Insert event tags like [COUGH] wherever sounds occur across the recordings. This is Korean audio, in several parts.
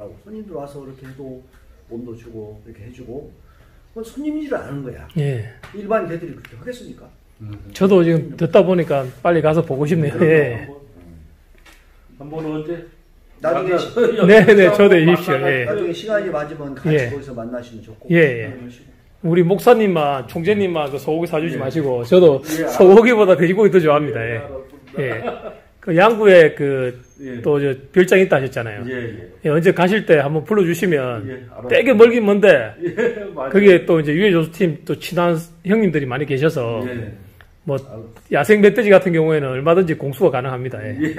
라고 손님들 와서 이렇게 해도 몸도 주고 이렇게 해주고 그건 손님인 줄 아는 거야. 예. 일반 개들이 그렇게 하겠습니까? 저도 지금 듣다 보니까 빨리 가서 보고 싶네요. 예. 한번 언제? 나중에 시- [LAUGHS] 네, 네, 초대해 주십시오. 예. 나중에 시간이 맞으면 같이 예. 거기서 만나시면 좋고. 예, 예. 우리 목사님만, 총재님만 그 소고기 사주지 예. 마시고, 저도 예, 소고기보다 돼지고기 더 좋아합니다. 예. [LAUGHS] 예. 그 양구에 그, 예. 또 별장 있다 하셨잖아요. 예, 예. 예, 언제 가실 때 한번 불러주시면 예. 되게 멀긴 먼데, [LAUGHS] 예, 맞아요. 거기에 또 이제 유해 조수팀 또 친한 형님들이 많이 계셔서, 예. 뭐, 야생 멧돼지 같은 경우에는 얼마든지 공수가 가능합니다. 예. 예.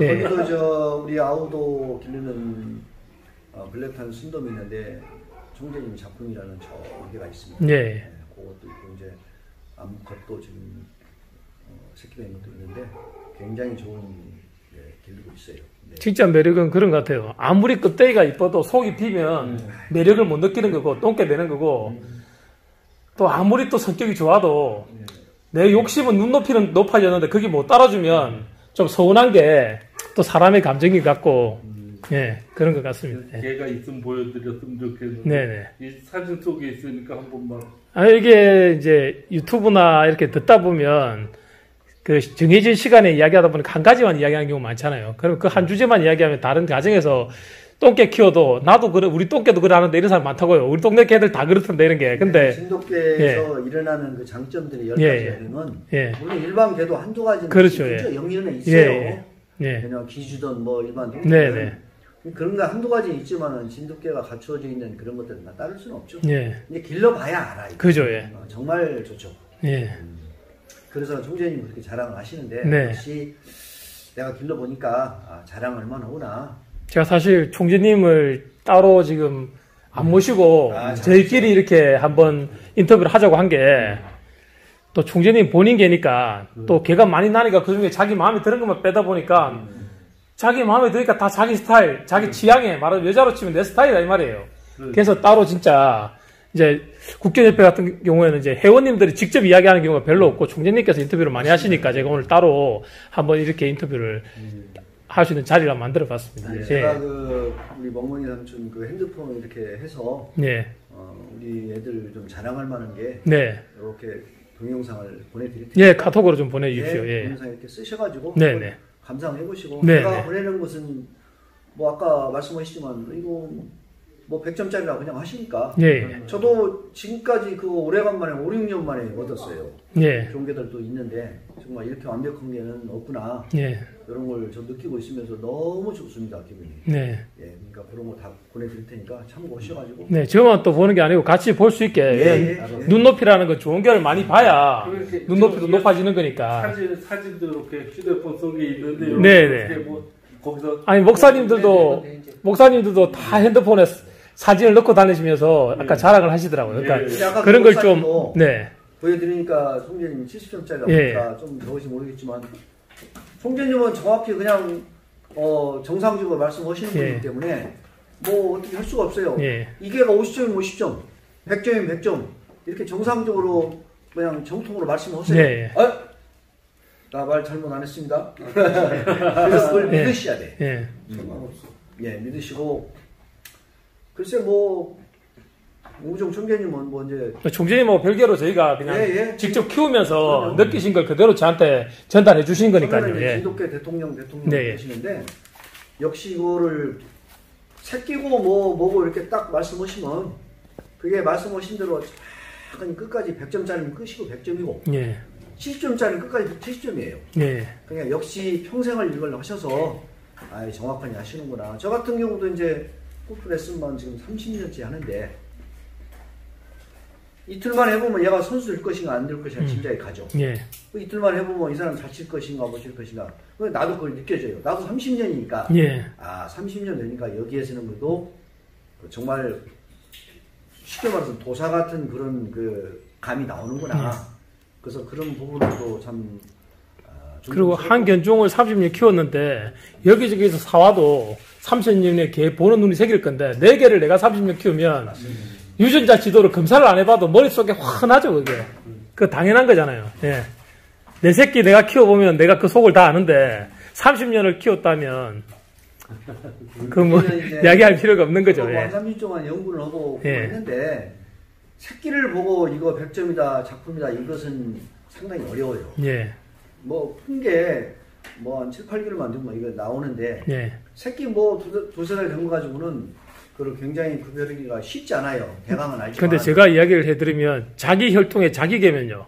예. 거기도 저 우리 아우도 기르는 어, 블랙탄 순돔이 있는데 총재님 작품이라는 저기가 있습니다. 예. 네, 그것도 있고 이제 암컷도 지금 어, 새끼 낸 것도 있는데 굉장히 좋은 예, 기르고 있어요. 네. 진짜 매력은 그런 것 같아요. 아무리 껍데기가 이뻐도 속이 비면 음. 매력을 못 느끼는 거고 똥개 되는 거고 또 아무리 또 성격이 좋아도 내 욕심은 눈높이는 높아졌는데 그게 못 따라주면 좀 서운한 게 또 사람의 감정이 같고 예 그런 것 같습니다. 예. 걔가 있으면 보여드렸으면 좋겠는데. 네네. 이 사진 속에 있으니까 한 번만. 아, 이게 이제 유튜브나 이렇게 듣다 보면 그 정해진 시간에 이야기하다 보니까 한 가지만 이야기하는 경우 많잖아요. 그럼 그 한 주제만 이야기하면 다른 가정에서 똥개 키워도 나도 그래 우리 똥개도 그래 하는데 이런 사람 많다고요. 우리 동네 개들 다 그렇던데 이런 게. 근데 진돗개에서 일어나는 그 장점들이 열 예, 가지가 예. 예. 물론 일반 개도 한두 가지는 그렇죠, 예. 영리는 예, 있어요. 예. 예. 그냥 기주든 뭐 일반 네, 동물은 네. 그런 거 한두 가지 있지만은 진돗개가 갖추어져 있는 그런 것들은 다 따를 수는 없죠. 예. 근데 길러봐야 알아. 이거. 그죠, 예. 어, 정말 좋죠. 예. 그래서 총재님 그렇게 자랑을 하시는데 네. 역시 내가 길러 보니까 아, 자랑 얼마나 하구나. 제가 사실 총재님을 따로 지금 안 모시고 아, 저희끼리 이렇게 한번 인터뷰를 하자고 한 게 또 총재님 본인 개니까 또 개가 많이 나니까 그 중에 자기 마음에 드는 것만 빼다 보니까 자기 마음에 드니까 다 자기 스타일, 자기 취향에 말하면 여자로 치면 내 스타일이다 이 말이에요. 그래서 따로 진짜 이제 국제협회 같은 경우에는 이제 회원님들이 직접 이야기하는 경우가 별로 없고 총재님께서 인터뷰를 많이 하시니까 제가 오늘 따로 한번 이렇게 인터뷰를 할 수 있는 자리를 만들어 봤습니다. 네, 예. 제가 그 우리 멍멍이 삼촌 그 핸드폰을 이렇게 해서 네. 어, 우리 애들 좀 자랑할 만한 게 네. 이렇게 동영상을 보내드릴 테니까 예, 카톡으로 좀 보내주십시오. 네, 예. 동영상 이렇게 쓰셔가지고 네, 네. 감상해 보시고 네, 제가 네. 보내는 것은 뭐 아까 말씀하시지만 이거 뭐 100점짜리라 그냥 하시니까 예. 저도 지금까지 그 오래간만에 5, 6년 만에 얻었어요. 예. 좋은 개들도 있는데 정말 이렇게 완벽한 게는 없구나 예. 이런 걸 저 느끼고 있으면서 너무 좋습니다 기분이. 네. 예, 그러니까 그런 거 다 보내드릴 테니까 참고하셔가지고. 네. 저만 또 보는 게 아니고 같이 볼 수 있게. 예, 예, 예. 눈높이라는 건 좋은 결을 많이 봐야 눈높이도 저- 높아지는 거니까. 사진, 사진도 이렇게 휴대폰 속에 있는데. 네, 이렇게 네. 뭐 거기서. 아니, 목사님들도, 목사님들도 다 핸드폰에 사진을 넣고 다니시면서 아까 자랑을 하시더라고요. 그러니까 예. 아까 그런 그걸 좀, 네. 보여드리니까 송재님 70점짜리가 예. 보니까 좀 더우시 모르겠지만 송재님은 정확히 그냥 어, 정상적으로 말씀하시는 예. 분이기 때문에 뭐 어떻게 할 수가 없어요. 예. 이게가 50점이면 50점, 100점이면 100점 이렇게 정상적으로 그냥 정통으로 말씀하세요. 예. 어? 나말 잘못 안 했습니다. [LAUGHS] 그래서 그걸 예. 믿으셔야 돼. 예. 예, 믿으시고 글쎄 뭐 우정 총재님은 뭐 이제 총재님하고 별개로 저희가 그냥 예, 예. 직접 키우면서 그럼요. 느끼신 걸 그대로 저한테 전달해 주신 거니까요. 예. 진돗개 대통령 대통령 네, 예. 되시는데 역시 이거를 새끼고 뭐 뭐고 이렇게 딱 말씀하시면 그게 말씀하신 대로 약간 끝까지 100점짜리면 끝이고 100점이고 예. 70점짜리는 끝까지 70점이에요. 예. 그냥 역시 평생을 이걸 하셔서 아 정확하게 하시는구나. 저 같은 경우도 이제 골프 레슨만 지금 30년째 하는데 이틀만 해보면 얘가 선수 될 것인가 안 될 것인가 음. 짐작이 가죠. 예. 그 이틀만 해보면 이 사람 잘 칠 것인가 못 칠 것인가. 근데 나도 그걸 느껴져요. 나도 30년이니까 예. 아 30년 되니까 여기에서는 그래도 그 정말 쉽게 말해서 도사 같은 그런 그 감이 나오는구나. 예. 그래서 그런 부분도 참 아, 그리고 한 견종을 30년 키웠는데 여기저기서 사와도 30년에 개 보는 눈이 새길 건데 4개를 내가 30년 키우면 유전자 지도를 검사를 안 해봐도 머릿속에 환하죠 그게 그 당연한 거잖아요 예. 내 새끼 내가 키워보면 내가 그 속을 다 아는데 30년을 키웠다면 그뭐 이제 [LAUGHS] 이야기할 필요가 없는 거죠. 뭐 예. 한 3년 동안 연구를 하고 예. 했는데 새끼를 보고 이거 100점이다 작품이다 이것은 상당히 어려워요. 예. 뭐큰게뭐 한 7, 8개월 만들면 이거 나오는데 예. 새끼 뭐 두, 두세 달 된 거 가지고는 그걸 굉장히 구별하기가 쉽지 않아요. 대강은 알지만. 근데 제가 이야기를 해드리면 자기 혈통에 자기 개면요.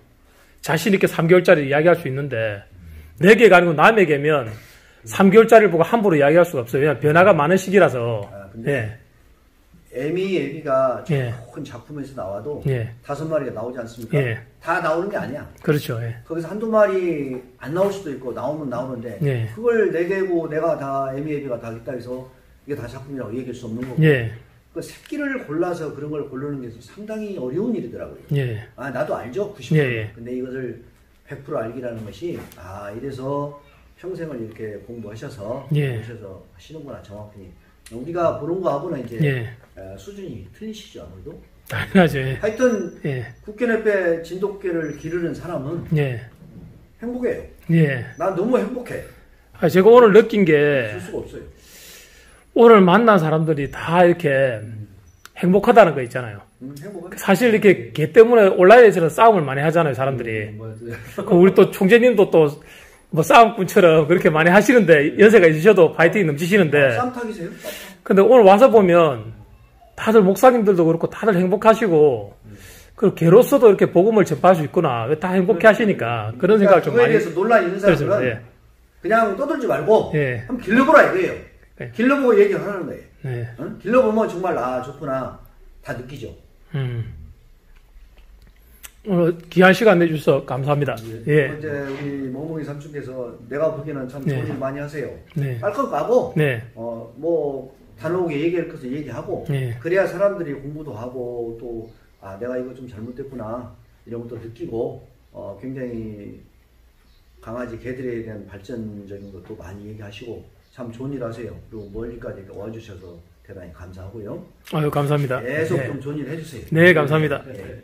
자신 있게 3개월짜리 이야기할 수 있는데 내 개가 아니고 남의 개면 3개월짜리를 보고 함부로 이야기할 수가 없어요. 왜냐하면 변화가 많은 시기라서. 아, 근데 예. 애미 애비가 예. 좋은 작품에서 나와도 예. 다섯 마리가 나오지 않습니까? 예. 다 나오는 게 아니야. 그렇죠. 예. 거기서 한두 마리 안 나올 수도 있고 나오면 나오는데 예. 그걸 내 개고 내가 다 애미 애비가 다 있다 해서 이게 다 작품이라고 얘기할 수 없는 거고 예. 그 새끼를 골라서 그런 걸 고르는 게 상당히 어려운 일이더라고요. 예. 아 나도 알죠 90%. 예, 예. 근데 이것을 100% 알기라는 것이 아 이래서 평생을 이렇게 공부하셔서 예. 하셔서 하시는구나 정확히. 우리가 보는 거하고는 이제 예. 어, 수준이 틀리시죠 아무래도. 당연하죠. 예. 하여튼 예. 국견협회 진돗개를 기르는 사람은 예. 행복해요. 예. 난 너무 행복해. 아, 제가 오늘 느낀 게쓸 수가 없어요. 오늘 만난 사람들이 다 이렇게 행복하다는 거 있잖아요. 음. 사실 이렇게 개 때문에 온라인에서는 싸움을 많이 하잖아요, 사람들이. 음. 그 우리 또 총재님도 또 뭐 싸움꾼처럼 그렇게 많이 하시는데 연세가 있으셔도 파이팅이 넘치시는데 쌈탁이세요? 쌈탁. 근데 오늘 와서 보면 다들 목사님들도 그렇고 다들 행복하시고 그 개로서도 이렇게 복음을 전파할 수 있구나 왜 다 행복해 하시니까 그런 생각을 좀 많이 대해서 논란 있는 사람들은 그렇죠. 예. 그냥 떠들지 말고 예. 한번 길러보라 이거예요. 예. 길러보고 얘기를 하는 거예요. 네. 응? 길러보면 정말 아 좋구나 다 느끼죠. 음. 오늘 귀한 시간 내주셔서 감사합니다. 예. 어제 우리 멍멍이 삼촌께서 내가 보기에는 참 좋은 네. 일 많이 하세요. 네. 깔끔 까고 네. 어 뭐 단호하게 얘기할 것을 얘기하고 네. 그래야 사람들이 공부도 하고 또 아 내가 이거 좀 잘못됐구나 이런 것도 느끼고 어 굉장히 강아지 개들에 대한 발전적인 것도 많이 얘기하시고 참 좋은 일 하세요. 그리고 멀리까지 이렇게 와주셔서 대단히 감사하고요. 아유, 감사합니다. 계속 네. 좀 좋은 일 해주세요. 네, 감사합니다. 네.